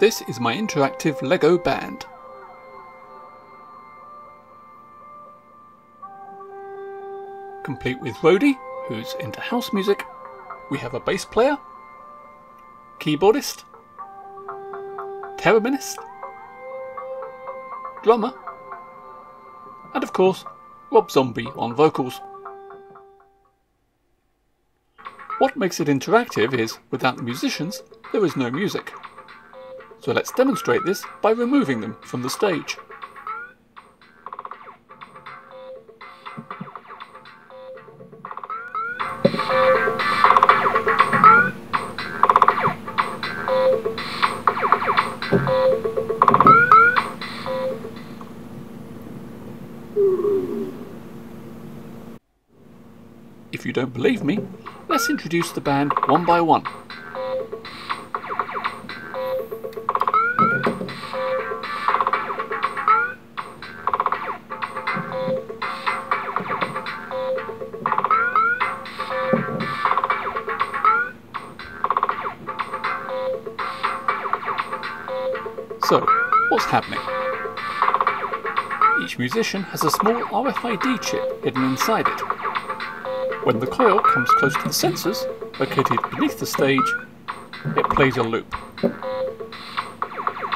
This is my interactive Lego band. Complete with Rhodey, who's into house music. We have a bass player, keyboardist, thereminist, drummer, and of course, Rob Zombie on vocals. What makes it interactive is, without the musicians, there is no music. So let's demonstrate this by removing them from the stage. If you don't believe me, let's introduce the band one by one. So, what's happening? Each musician has a small RFID chip hidden inside it. When the coil comes close to the sensors, located beneath the stage, it plays a loop. The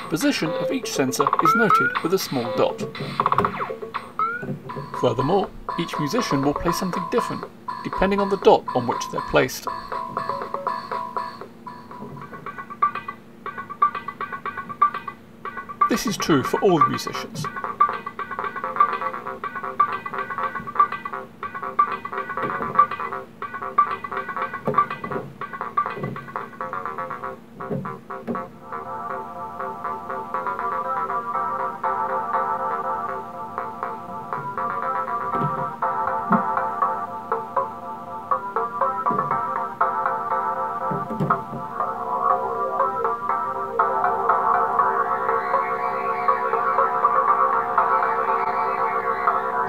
position of each sensor is noted with a small dot. Furthermore, each musician will play something different, depending on the dot on which they're placed. This is true for all musicians.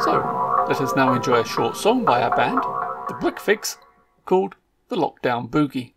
So, let us now enjoy a short song by our band, the Brick Figs, called The Lockdown Boogie.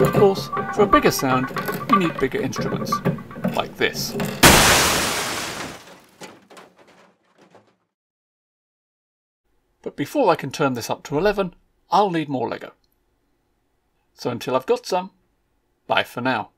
Of course, for a bigger sound, you need bigger instruments, like this. But before I can turn this up to 11, I'll need more Lego. So until I've got some, bye for now.